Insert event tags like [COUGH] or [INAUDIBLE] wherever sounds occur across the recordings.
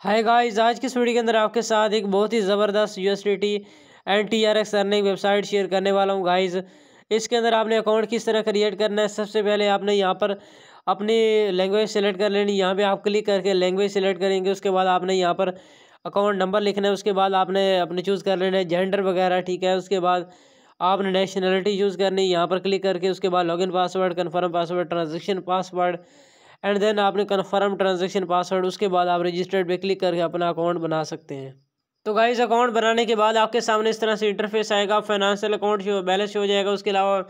Hi guys, आज की इस वीडियो के अंदर आपके साथ एक बहुत ही ज़बरदस्त U S D and T R X earning website share करने वाला हूँ, गाइस। इसके अंदर आपने अकाउंट किस तरह क्रिएट करना है, सबसे पहले आपने यहाँ पर अपनी लैंग्वेज सेलेक्ट कर लेनी, यहाँ पे आप क्लिक करके लैंग्वेज सेलेक्ट करेंगे, उसके बाद आपने यहाँ पर अकाउंट नंबर लिखना है, उसके बाद आपने अपने चूज़ कर लेना है जेंडर वगैरह, ठीक है। उसके बाद आपने नेशनलिटी चूज़ करनी, यहाँ पर क्लिक करके, उसके बाद login password confirm password transaction password and then आपने कन्फर्म ट्रांजेक्शन पासवर्ड, उसके बाद आप रजिस्टर्ड पे क्लिक करके अपना अकाउंट बना सकते हैं। तो गाइज़ अकाउंट बनाने के बाद आपके सामने इस तरह से इंटरफेस आएगा, फाइनेंशियल अकाउंट बैलेंस शो हो जाएगा, उसके अलावा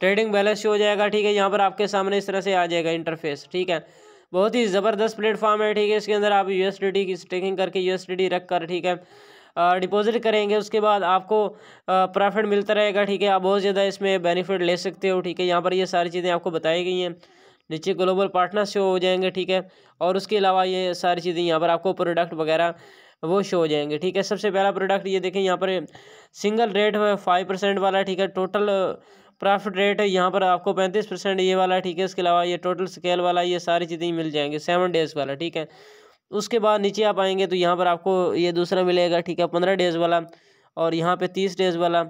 ट्रेडिंग बैलेंस शो हो जाएगा, ठीक है, यहाँ पर आपके सामने इस तरह से आ जाएगा इंटरफेस, ठीक है। बहुत ही ज़बरदस्त प्लेटफॉर्म है, ठीक है, इसके अंदर आप यू एस डी की स्टेकिंग करके यू एस रख कर, ठीक है डिपॉजिट करेंगे, उसके बाद आपको प्रॉफिट मिलता रहेगा, ठीक है, आप बहुत ज़्यादा इसमें बेनिफिट ले सकते हो, ठीक है, यहाँ पर ये सारी चीज़ें आपको बताई गई हैं। नीचे ग्लोबल पार्टनर शो हो जाएँगे, ठीक है? और उसके अलावा ये सारी चीज़ें यहाँ पर आपको प्रोडक्ट वगैरह वो शो हो जाएँगे, ठीक है? सबसे पहला प्रोडक्ट ये देखें, यहाँ पर सिंगल रेट फाइव परसेंट वाला, ठीक है? टोटल प्रॉफिट रेट है यहाँ पर आपको पैंतीस परसेंट ये वाला, ठीक है? इसके अलावा ये टोटल स्केल वाला, ये सारी चीज़ें मिल जाएँगे सेवन डेज़ वाला, ठीक है? उसके बाद नीचे आप आएँगे तो यहाँ पर आपको ये दूसरा मिलेगा, ठीक है? पंद्रह डेज़ वाला और यहाँ पे तीस डेज़ वाला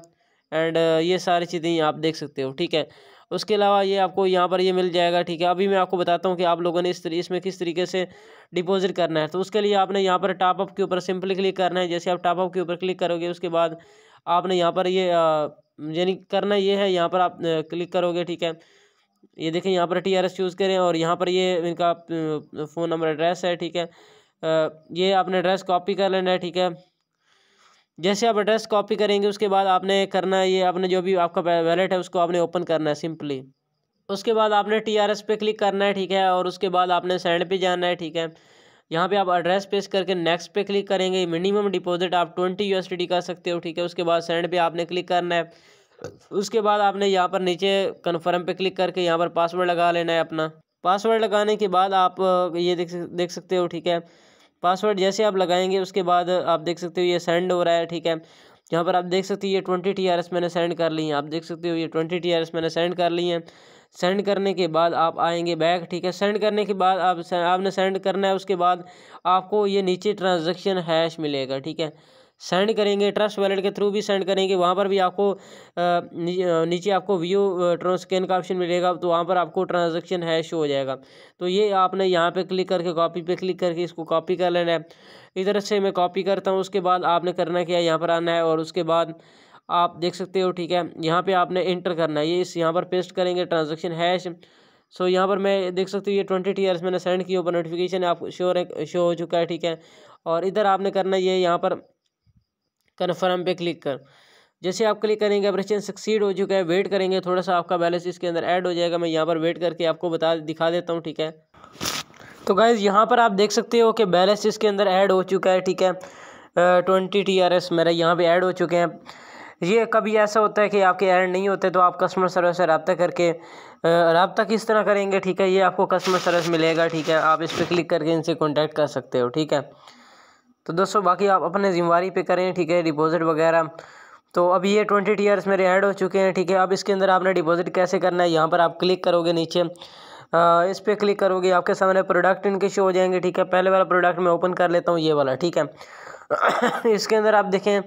एंड ये सारी चीज़ें आप देख सकते हो, ठीक है? उसके अलावा ये आपको यहाँ पर ये मिल जाएगा, ठीक है। अभी मैं आपको बताता हूँ कि आप लोगों ने इस इसमें किस तरीके से डिपॉजिट करना है। तो उसके लिए आपने यहाँ पर टॉपअप के ऊपर सिंपली क्लिक करना है। जैसे आप टॉपअप के ऊपर क्लिक करोगे, उसके बाद आपने यहाँ पर ये यानी करना ये है, यहाँ पर आप क्लिक करोगे, ठीक है। ये देखें, यहाँ पर टी आर एस चूज़ करें और यहाँ पर ये इनका फ़ोन नंबर, एड्रेस है, ठीक है। ये आपने एड्रेस कॉपी कर लेना है, ठीक है। जैसे आप एड्रेस कॉपी करेंगे, उसके बाद आपने करना है ये, आपने जो भी आपका वैलेट है, उसको आपने ओपन करना है सिंपली उसके बाद आपने टी आर एस पे क्लिक करना है, ठीक है, और उसके बाद आपने सेंड पे जाना है, ठीक है। यहाँ पे आप एड्रेस पेश करके नेक्स्ट पे क्लिक करेंगे मिनिमम डिपॉजिट आप ट्वेंटी यू कर सकते हो, ठीक है। उसके बाद सेंड पे आपने क्लिक करना है। उसके बाद आपने यहाँ पर नीचे कन्फर्म पे क्लिक करके यहाँ पर पासवर्ड लगा लेना है अपना। पासवर्ड लगाने के बाद आप ये देख देख सकते हो, ठीक है। पासवर्ड जैसे आप लगाएँगे, उसके बाद आप देख सकते हो ये सेंड हो रहा है, ठीक है। यहाँ पर आप देख सकते हो ये ट्वेंटी टी आर एस मैंने सेंड कर ली है। आप देख सकते हो ये ट्वेंटी टी आर एस मैंने सेंड कर ली है। सेंड करने के बाद आप आएँगे बैक, ठीक है। सेंड करने के बाद आप आपने सेंड करना है, उसके बाद आपको ये नीचे ट्रांजेक्शन हैश मिलेगा, ठीक है। सेंड करेंगे, ट्रस्ट वैलेट के थ्रू भी सेंड करेंगे। वहाँ पर भी आपको नीचे आपको व्यू ट्रो, स्कैन का ऑप्शन मिलेगा तो वहाँ पर आपको ट्रांजेक्शन है, शो हो जाएगा। तो ये आपने यहाँ पे क्लिक करके कॉपी पे क्लिक करके इसको कॉपी कर लेना है। इधर से मैं कॉपी करता हूँ, उसके बाद आपने करना क्या यहाँ पर आना है और उसके बाद आप देख सकते हो, ठीक है, यहाँ पर आपने इंटर करना है। ये इस, यहाँ पर पेस्ट करेंगे, ट्रांजेक्शन हैश। सो यहाँ पर मैं देख सकती हूँ, ये ट्वेंटी टी मैंने सेंड किया ऊपर नोटिफिकेशन, आप श्योर शो हो चुका है, ठीक है। और इधर आपने करना ये यहाँ पर कन्फर्म पे क्लिक कर। जैसे आप क्लिक करेंगे ऑपरेशन सक्सीड हो चुका है वेट करेंगे, थोड़ा सा आपका बैलेंस इसके अंदर ऐड हो जाएगा। मैं यहाँ पर वेट करके आपको बता, दिखा देता हूँ, ठीक है? तो गाइज़ यहाँ पर आप देख सकते हो कि बैलेंस इसके अंदर ऐड हो चुका है, ठीक है? ट्वेंटी टी आर एस मेरा यहाँ पे ऐड हो चुके हैं। ये कभी ऐसा होता है कि आपके ऐड नहीं होते तो आप कस्टमर सर्विस से रब्ता करके रब्ता किस तरह करेंगे, ठीक है? ये आपको कस्टमर सर्विस मिलेगा, ठीक है? आप इस पर क्लिक करके इनसे कॉन्टैक्ट कर सकते हो, ठीक है? तो दोस्तों बाकी आप अपने ज़िम्मेवारी पे करें ठीक है डिपॉज़िट वगैरह। तो अब ये ट्वेंटी टीयर्स मेरे ऐड हो चुके हैं ठीक है। अब इसके अंदर आपने डिपॉज़िट कैसे करना है यहाँ पर आप क्लिक करोगे नीचे। आ, इस पर क्लिक करोगे आपके सामने प्रोडक्ट इनके शो हो जाएँगे ठीक है। पहले वाला प्रोडक्ट मैं ओपन कर लेता हूँ ये वाला ठीक है। [COUGHS] इसके अंदर आप देखें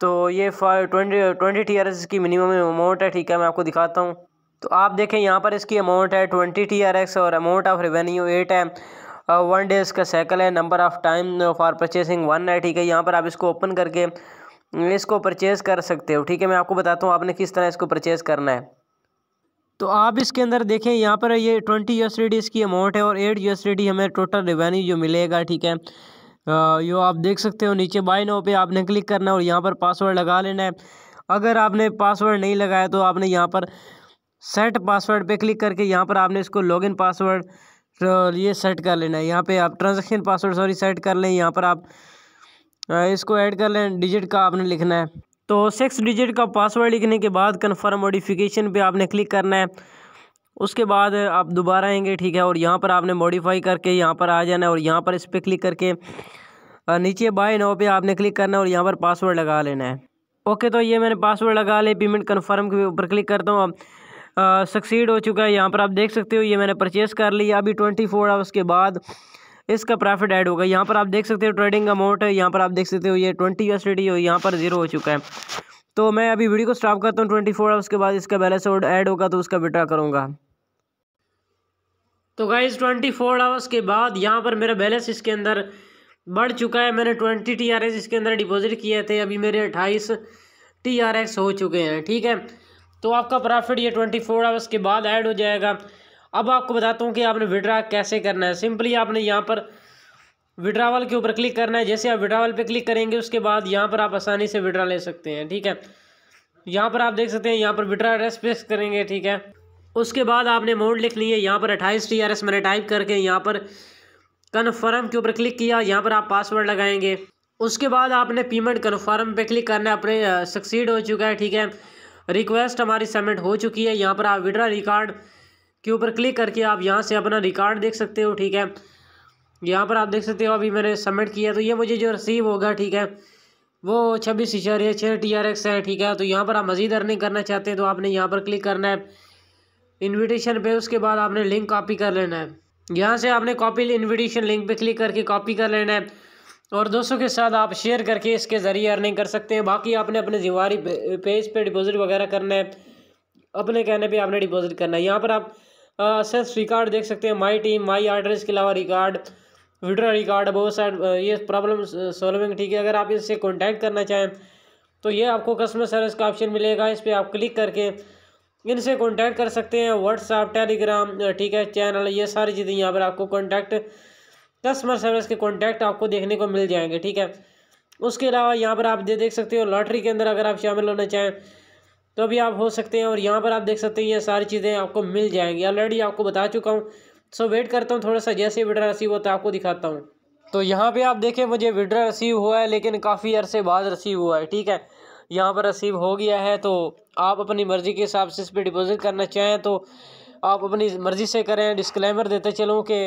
तो ये ट्वेंटी ट्वेंटी टी की मिनिमम अमाउंट है ठीक है मैं आपको दिखाता हूँ। तो आप देखें यहाँ पर इसकी अमाउंट है ट्वेंटी टी आर एक्स और अमाउंट ऑफ़ रेवेन्यू एट है। वन डे इसका साइकिल है number of time for purchasing one है ठीक है? यहाँ पर आप इसको ओपन करके इसको परचेज़ कर सकते हो, ठीक है? मैं आपको बताता हूँ, आपने किस तरह इसको परचेज़ करना है। तो आप इसके अंदर देखें, यहाँ पर ये ट्वेंटी यू इसकी अमाउंट है और एट यू हमें टोटल रेवेन्यू जो मिलेगा, ठीक है? यो आप देख सकते हो, नीचे बाई नो पे आपने क्लिक करना है और यहाँ पर पासवर्ड लगा लेना है। अगर आपने पासवर्ड नहीं लगाया तो आपने यहाँ पर सेट पासवर्ड पे क्लिक करके यहाँ पर आपने इसको लॉगिन पासवर्ड ये सेट कर लेना है। यहाँ पे आप ट्रांजेक्शन पासवर्ड सॉरी सेट कर लें। यहाँ पर आप इसको ऐड कर लें। डिजिट का आपने लिखना है। तो सिक्स डिजिट का पासवर्ड लिखने के बाद कन्फर्म मॉडिफिकेशन पे आपने क्लिक करना है। उसके बाद आप दोबारा आएँगे, ठीक है? और यहाँ पर आपने मॉडिफाई करके यहाँ पर आ जाना है और यहाँ पर इस पर क्लिक करके नीचे बाय नो पे आपने क्लिक करना है और यहाँ पर पासवर्ड लगा लेना है। ओके तो ये मैंने पासवर्ड लगा ले। पेमेंट कन्फर्म के ऊपर क्लिक करता हूँ। सक्सीड हो चुका है। यहाँ पर आप देख सकते हो, ये मैंने परचेस कर लिया। अभी ट्वेंटी फोर आवर्स के बाद इसका प्रॉफिट ऐड होगा। यहाँ पर आप देख सकते हो ट्रेडिंग अमाउंट है। यहाँ पर आप देख सकते हो, ये ट्वेंटी यू एस हो, यहाँ पर ज़ीरो हो चुका है। तो मैं अभी वीडियो को स्टॉप करता हूँ। ट्वेंटी फोर आवर्स के बाद इसका बैलेंस ऐड होगा तो उसका विड्रा करूँगा। तो गाइज़ ट्वेंटी फोर आवर्स के बाद यहाँ पर मेरा बैलेंस इसके अंदर बढ़ चुका है। मैंने ट्वेंटी टी आर एक्स इसके अंदर डिपॉजिट किए थे। अभी मेरे अट्ठाईस टी आर एक्स हो चुके हैं, ठीक है? तो आपका प्रॉफिट ये ट्वेंटी फोर आवर्स के बाद ऐड हो जाएगा। अब आपको बताता हूँ कि आपने विड्रा कैसे करना है। सिंपली आपने यहाँ पर विड्रावल के ऊपर क्लिक करना है। जैसे आप विड्रावल पे क्लिक करेंगे, उसके बाद यहाँ पर आप आसानी से विड्रा ले सकते हैं, ठीक है? यहाँ पर आप देख सकते हैं, यहाँ पर विड्रा एड्रेस प्रेस करेंगे, ठीक है? उसके बाद आपने अमाउंट लिख ली है। यहाँ पर अट्ठाईस टी आर एस मैंने टाइप करके यहाँ पर कन्फर्म के ऊपर क्लिक किया। यहाँ पर आप पासवर्ड लगाएँगे। उसके बाद आपने पेमेंट कन्फर्म पे क्लिक करना है। अपने सक्सीड हो चुका है, ठीक है? रिक्वेस्ट हमारी सबमिट हो चुकी है। यहाँ पर आप विड्रा रिकॉर्ड के ऊपर क्लिक करके आप यहाँ से अपना रिकॉर्ड देख सकते हो, ठीक है? यहाँ पर आप देख सकते हो, अभी मैंने सबमिट किया तो ये मुझे जो रिसीव होगा, ठीक है, वो छब्बीस इशारे छः टी आर एक्स है, ठीक है? तो यहाँ पर आप मज़ीद अर्निंग करना चाहते हैं तो आपने यहाँ पर क्लिक करना है। इन्विटेशन पे उसके बाद आपने लिंक कॉपी कर लेना है। यहाँ से आपने कॉपी इन्विटेशन लिंक पे क्लिक करके कॉपी कर लेना है। और दोस्तों के साथ आप शेयर करके इसके ज़रिए अर्निंग कर सकते हैं। बाकी आपने अपने जिवारी पेज पे डिपॉजिट वगैरह करना है, अपने कहने पे आपने डिपॉजिट करना है। यहाँ पर आप सेल्स रिकॉर्ड देख सकते हैं। माई टीम माई आर्डर इसके अलावा रिकॉर्ड विड्रा रिकॉर्ड बहुत सारे ये प्रॉब्लम सॉल्विंग ठीक है। अगर आप इससे कॉन्टैक्ट करना चाहें तो ये आपको कस्टमर सर्विस का ऑप्शन मिलेगा। इस पर आप क्लिक करके इनसे कॉन्टैक्ट कर सकते हैं। व्हाट्सअप टेलीग्राम ठीक है चैनल ये सारी चीज़ें यहाँ पर आपको कॉन्टैक्ट कस्टमर सर्विस के कॉन्टैक्ट आपको देखने को मिल जाएँगे, ठीक है? उसके अलावा यहाँ पर आप देख सकते हो लॉटरी के अंदर अगर आप शामिल होना चाहें तो भी आप हो सकते हैं और यहाँ पर आप देख सकते हैं ये सारी चीज़ें आपको मिल जाएँगी। ऑलरेडी आपको बता चुका हूँ सो वेट करता हूँ थोड़ा सा, जैसे विड्रा रसीव होता है आपको दिखाता हूँ। तो यहाँ पे आप देखें, मुझे विड्रा रसीव हुआ है, लेकिन काफ़ी अरसे बाद रसीव हुआ है, ठीक है? यहाँ पर रसीव हो गया है तो आप अपनी मर्ज़ी के हिसाब से इस पर डिपॉजिट करना चाहें तो आप अपनी मर्ज़ी से करें। डिस्क्लेमर देते चलूँ कि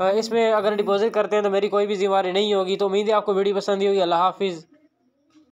इसमें अगर डिपॉजिट करते हैं तो मेरी कोई भी जिम्मेवारी नहीं होगी तो उम्मीद है आपको वीडियो पसंद ही होगी। अल्लाह हाफिज़।